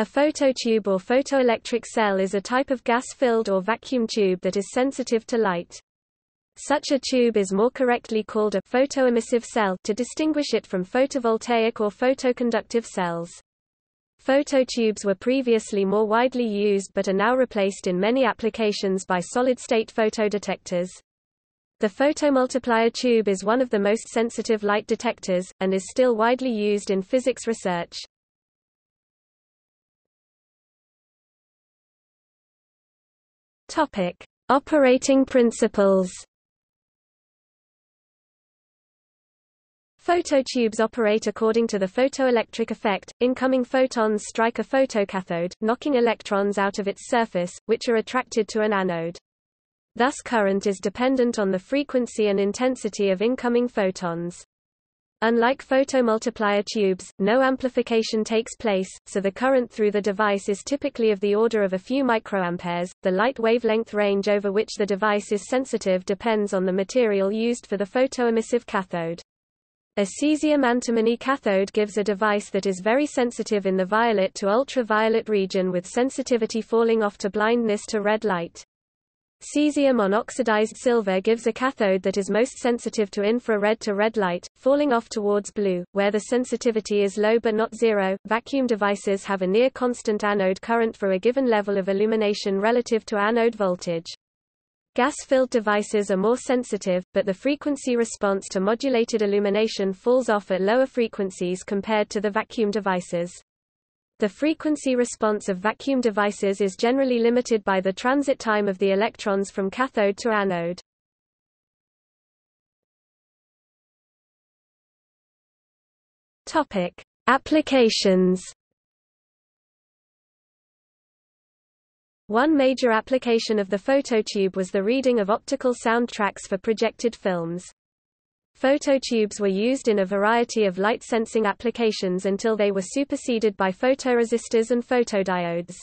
A phototube or photoelectric cell is a type of gas-filled or vacuum tube that is sensitive to light. Such a tube is more correctly called a photoemissive cell to distinguish it from photovoltaic or photoconductive cells. Phototubes were previously more widely used but are now replaced in many applications by solid-state photodetectors. The photomultiplier tube is one of the most sensitive light detectors, and is still widely used in physics research. Topic: Operating principles. Phototubes operate according to the photoelectric effect. Incoming photons strike a photocathode, knocking electrons out of its surface, which are attracted to an anode. Thus current is dependent on the frequency and intensity of incoming photons. Unlike photomultiplier tubes, no amplification takes place, so the current through the device is typically of the order of a few microamperes. The light wavelength range over which the device is sensitive depends on the material used for the photoemissive cathode. A cesium antimony cathode gives a device that is very sensitive in the violet to ultraviolet region with sensitivity falling off to blindness to red light. Cesium on oxidized silver gives a cathode that is most sensitive to infrared to red light, falling off towards blue, where the sensitivity is low but not zero. Vacuum devices have a near constant anode current for a given level of illumination relative to anode voltage. Gas-filled devices are more sensitive, but the frequency response to modulated illumination falls off at lower frequencies compared to the vacuum devices. The frequency response of vacuum devices is generally limited by the transit time of the electrons from cathode to anode. Topic: Applications. One major application of the phototube was the reading of optical soundtracks for projected films. Phototubes were used in a variety of light-sensing applications until they were superseded by photoresistors and photodiodes.